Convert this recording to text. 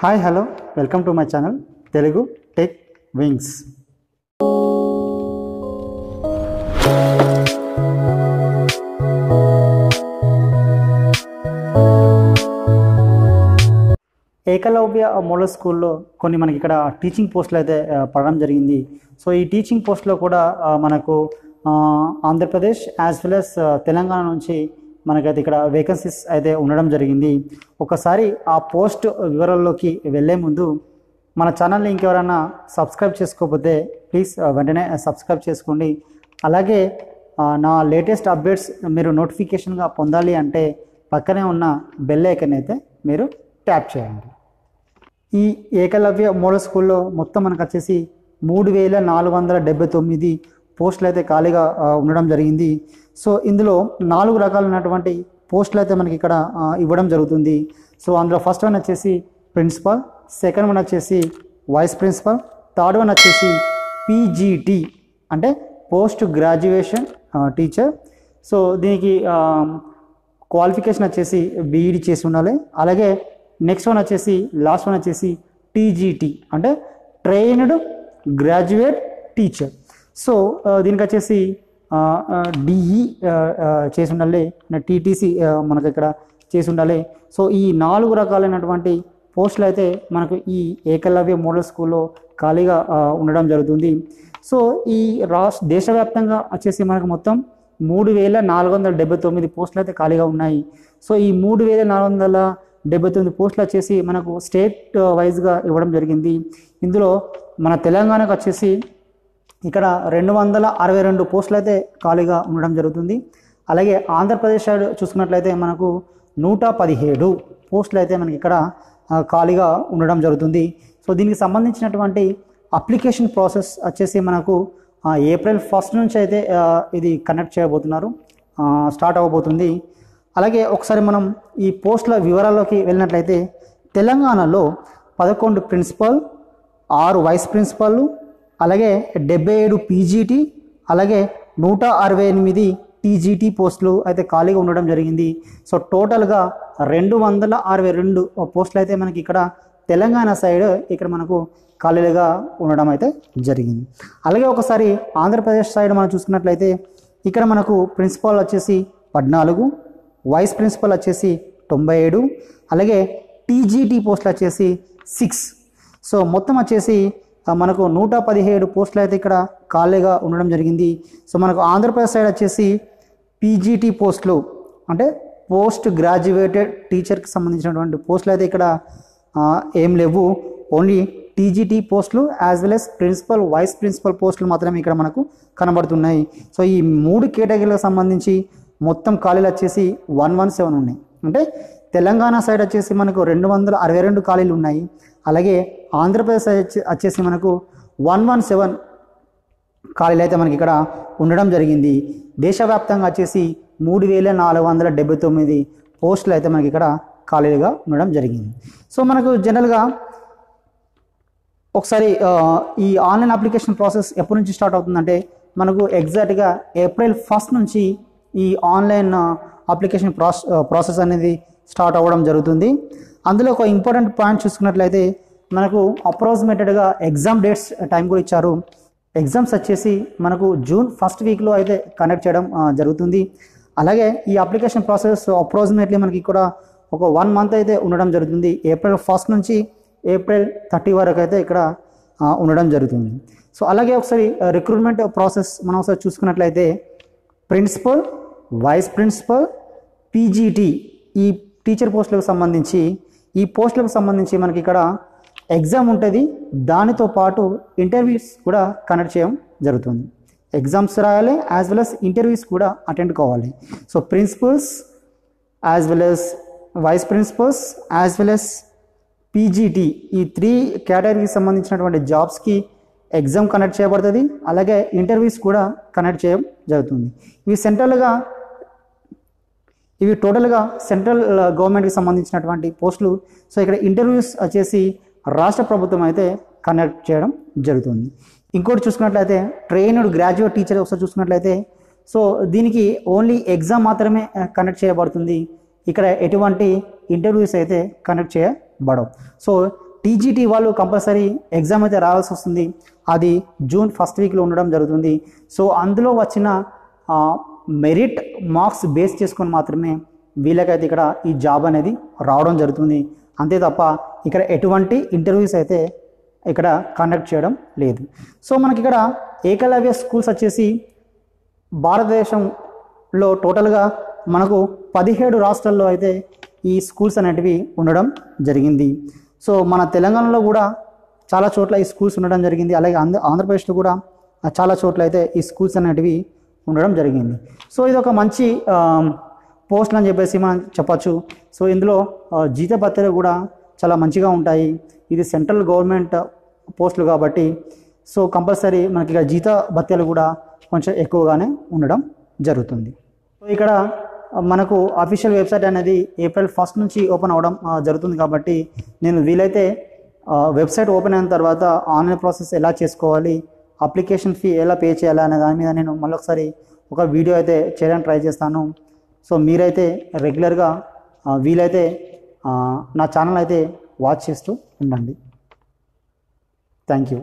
Hi hello welcome to my channel Telugu tech wings Ekalavya model స్కూల్లో కొన్ని మనకి ఇక్కడ టీచింగ్ పోస్టులు అయితే పడడం జరిగింది. సో ఈ టీచింగ్ పోస్ట్లో కూడా మనకు Andhra Pradesh as well as Telangana నుంచి మనకైతే ఇక్కడ వేకెన్సీస్ అయితే ఉండడం జరిగింది. ఒకసారి ఆ పోస్ట్ వివరాల్లోకి వెళ్ళే ముందు మన ఛానల్ని ఇంకెవరైనా సబ్స్క్రైబ్ చేసుకోకపోతే ప్లీజ్ వెంటనే సబ్స్క్రైబ్ చేసుకోండి. అలాగే నా లేటెస్ట్ అప్డేట్స్ మీరు నోటిఫికేషన్గా పొందాలి అంటే పక్కనే ఉన్న బెల్ ఐకన్ అయితే మీరు ట్యాప్ చేయండి. ఈ ఏకలవ్య మోడల్ స్కూల్లో మొత్తం మనకు వచ్చేసి మూడు వేల నాలుగు వందల డెబ్బై తొమ్మిది పోస్టులు అయితే ఖాళీగా ఉండడం జరిగింది. సో ఇందులో నాలుగు రకాలైనటువంటి పోస్టులు అయితే మనకి ఇక్కడ ఇవ్వడం జరుగుతుంది. సో అందులో ఫస్ట్ వన్ వచ్చేసి ప్రిన్సిపల్ సెకండ్ వన్ వచ్చేసి వైస్ ప్రిన్సిపల్ థర్డ్ వన్ వచ్చేసి పీజీటీ అంటే పోస్ట్ గ్రాడ్యుయేషన్ టీచర్. సో దీనికి క్వాలిఫికేషన్ వచ్చేసి బీఈడి చేసి ఉండాలి. అలాగే నెక్స్ట్ వన్ వచ్చేసి లాస్ట్ వన్ వచ్చేసి టీజీటీ అంటే ట్రైన్డ్ గ్రాడ్యుయేట్ టీచర్. సో దీనికి వచ్చేసి డిఈ చేసి ఉండాలి టీటీసీ మనకి ఇక్కడ చేసి ఉండాలి సో ఈ నాలుగు రకాలైనటువంటి పోస్టులు అయితే మనకు ఈ ఏకలవ్య మోడల్ స్కూల్లో ఖాళీగా ఉండడం జరుగుతుంది. సో ఈ రాష్ట్ర దేశవ్యాప్తంగా వచ్చేసి మనకు మొత్తం మూడు వేల నాలుగు వందల డెబ్బై తొమ్మిది పోస్టులు అయితే ఖాళీగా ఉన్నాయి. సో ఈ మూడు వేల నాలుగు వందల డెబ్బై తొమ్మిది పోస్టులు వచ్చేసి మనకు స్టేట్ వైజ్గా ఇవ్వడం జరిగింది. ఇందులో మన తెలంగాణకు వచ్చేసి ఇక్కడ రెండు వందల అరవై రెండు పోస్టులు అయితే ఖాళీగా ఉండడం జరుగుతుంది. అలాగే ఆంధ్రప్రదేశ్ సైడ్ చూసుకున్నట్లయితే మనకు నూట పదిహేడు పోస్టులు అయితే మనకి ఇక్కడ ఖాళీగా ఉండడం జరుగుతుంది. సో దీనికి సంబంధించినటువంటి అప్లికేషన్ ప్రాసెస్ వచ్చేసి మనకు ఏప్రిల్ ఫస్ట్ నుంచి అయితే ఇది కనెక్ట్ చేయబోతున్నారు. స్టార్ట్ అవ్వబోతుంది. అలాగే ఒకసారి మనం ఈ పోస్టుల వివరాల్లోకి వెళ్ళినట్లయితే తెలంగాణలో పదకొండు ప్రిన్సిపల్ ఆరు వైస్ ప్రిన్సిపల్ అలాగే డెబ్బై ఏడు పీజీటీ అలాగే నూట అరవై ఎనిమిది టీజీటీ పోస్టులు అయితే ఖాళీగా ఉండడం జరిగింది. సో టోటల్గా రెండు వందల అరవై రెండు పోస్టులు అయితే మనకి ఇక్కడ తెలంగాణ సైడ్ ఇక్కడ మనకు ఖాళీలుగా ఉండడం అయితే జరిగింది. అలాగే ఒకసారి ఆంధ్రప్రదేశ్ సైడ్ మనం చూసుకున్నట్లయితే ఇక్కడ మనకు ప్రిన్సిపాల్ వచ్చేసి పద్నాలుగు వైస్ ప్రిన్సిపల్ వచ్చేసి తొంభై ఏడు అలాగే టీజీటీ పోస్టులు వచ్చేసి సిక్స్. సో మొత్తం వచ్చేసి మనకు నూట పదిహేడు పోస్టులు అయితే ఇక్కడ ఖాళీగా ఉండడం జరిగింది. సో మనకు ఆంధ్రప్రదేశ్ సైడ్ వచ్చేసి పీజీటీ పోస్టులు అంటే పోస్ట్ గ్రాడ్యుయేటెడ్ టీచర్కి సంబంధించినటువంటి పోస్టులు అయితే ఇక్కడ ఏం లేవు. ఓన్లీ టీజీటీ పోస్టులు as well as principal vice principal పోస్టులు మాత్రమే ఇక్కడ మనకు కనబడుతున్నాయి. సో ఈ మూడు కేటగిరీలకు సంబంధించి మొత్తం ఖాళీలు వచ్చేసి వన్ వన్ సెవెన్ ఉన్నాయి. అంటే తెలంగాణ సైడ్ వచ్చేసి మనకు రెండు వందల అరవై రెండు ఖాళీలు ఉన్నాయి. అలాగే ఆంధ్రప్రదేశ్ వచ్చేసి మనకు వన్ వన్ సెవెన్ ఖాళీలు అయితే మనకి ఇక్కడ ఉండడం జరిగింది. దేశవ్యాప్తంగా వచ్చేసి మూడు వేల నాలుగు వందల డెబ్బై తొమ్మిది పోస్టులు అయితే మనకి ఇక్కడ ఖాళీలుగా ఉండడం జరిగింది. సో మనకు జనరల్గా ఒకసారి ఈ ఆన్లైన్ అప్లికేషన్ ప్రాసెస్ ఎప్పటి నుంచి స్టార్ట్ అవుతుందంటే మనకు ఎగ్జాక్ట్గా ఏప్రిల్ ఫస్ట్ నుంచి ఈ ఆన్లైన్ అప్లికేషన్ ప్రాసెస్ అనేది స్టార్ట్ అవ్వడం జరుగుతుంది. అందులో ఒక ఇంపార్టెంట్ పాయింట్ చూసుకున్నట్లయితే మనకు అప్రాక్సిమేటెడ్గా ఎగ్జామ్ డేట్స్ టైం కూడా ఇచ్చారు. ఎగ్జామ్స్ వచ్చేసి మనకు జూన్ ఫస్ట్ వీక్లో అయితే కండక్ట్ చేయడం జరుగుతుంది. అలాగే ఈ అప్లికేషన్ ప్రాసెస్ అప్రాక్సిమేట్లీ మనకి కూడా ఒక వన్ మంత్ అయితే ఉండడం జరుగుతుంది. ఏప్రిల్ ఫస్ట్ నుంచి ఏప్రిల్ థర్టీ వరకు అయితే ఇక్కడ ఉండడం జరుగుతుంది. సో అలాగే ఒకసారి రిక్రూట్మెంట్ ప్రాసెస్ మనం ఒకసారి చూసుకున్నట్లయితే ప్రిన్సిపల్ వైస్ ప్రిన్సిపల్ పీజీటీ ఈ టీచర్ పోస్టులకు సంబంధించి ఈ పోస్టులకు సంబంధించి మనకి ఇక్కడ ఎగ్జామ్ ఉంటుంది. దానితో పాటు ఇంటర్వ్యూస్ కూడా కండక్ట్ చేయడం జరుగుతుంది. ఎగ్జామ్స్ రాయాలి యాజ్ వెల్ అస్ ఇంటర్వ్యూస్ కూడా అటెండ్ కావాలి. So principals as well as vice principals as well as PGT ఈ త్రీ కేటగిరీకి సంబంధించినటువంటి జాబ్స్కి ఎగ్జామ్ కండక్ట్ చేయబడుతుంది. అలాగే ఇంటర్వ్యూస్ కూడా కండక్ట్ చేయడం జరుగుతుంది. ఇవి సెంట్రల్గా ఇవి టోటల్గా సెంట్రల్ గవర్నమెంట్కి సంబంధించినటువంటి పోస్టులు. సో ఇక్కడ ఇంటర్వ్యూస్ వచ్చేసి రాష్ట్ర ప్రభుత్వం అయితే కనెక్ట్ చేయడం జరుగుతుంది. ఇంకోటి చూసుకున్నట్లయితే ట్రైన్డ్ గ్రాడ్యుయేట్ టీచర్ ఒకసారి చూసుకున్నట్లయితే సో దీనికి ఓన్లీ ఎగ్జామ్ మాత్రమే కనెక్ట్ చేయబడుతుంది. ఇక్కడ ఎటువంటి ఇంటర్వ్యూస్ అయితే కనెక్ట్ చేయబడవు. సో టీజీటీ వాళ్ళు కంపల్సరీ ఎగ్జామ్ అయితే రావాల్సి వస్తుంది. అది జూన్ ఫస్ట్ వీక్లో ఉండడం జరుగుతుంది. సో అందులో వచ్చిన మెరిట్ మార్క్స్ బేస్ చేసుకొని మాత్రమే వీళ్ళకైతే ఇక్కడ ఈ జాబ్ అనేది రావడం జరుగుతుంది. అంతే తప్ప ఇక్కడ ఎటువంటి ఇంటర్వ్యూస్ అయితే ఇక్కడ కండక్ట్ చేయడం లేదు. సో మనకి ఇక్కడ ఏకలవ్య స్కూల్స్ వచ్చేసి భారతదేశంలో టోటల్గా మనకు పదిహేడు రాష్ట్రాల్లో అయితే ఈ స్కూల్స్ అనేటివి ఉండడం జరిగింది. సో మన తెలంగాణలో కూడా చాలా చోట్ల ఈ స్కూల్స్ ఉండడం జరిగింది. అలాగే ఆంధ్ర ఆంధ్రప్రదేశ్లో కూడా చాలా చోట్ల అయితే ఈ స్కూల్స్ అనేటివి ఉండడం జరిగింది. సో ఇది ఒక మంచి పోస్ట్ అని చెప్పేసి మనం చెప్పచ్చు. సో ఇందులో జీత భత్యాలు కూడా చాలా మంచిగా ఉంటాయి. ఇది సెంట్రల్ గవర్నమెంట్ పోస్టులు కాబట్టి సో కంపల్సరీ మనకి ఇక్కడ జీత భత్యాలు కూడా కొంచెం ఎక్కువగానే ఉండడం జరుగుతుంది. సో ఇక్కడ మనకు అఫీషియల్ వెబ్సైట్ అనేది ఏప్రిల్ ఫస్ట్ నుంచి ఓపెన్ అవ్వడం జరుగుతుంది కాబట్టి నేను వీలైతే వెబ్సైట్ ఓపెన్ అయిన తర్వాత ఆన్లైన్ ప్రాసెస్ ఎలా చేసుకోవాలి అప్లికేషన్ ఫీ ఎలా పే చేయాలి అనే దాని మీద నేను మళ్ళొకసారి ఒక వీడియో అయితే చేయడానికి ట్రై చేస్తాను. సో మీరైతే రెగ్యులర్గా వీలైతే నా ఛానల్ అయితే వాచ్ చేస్తూ ఉండండి. Thank you.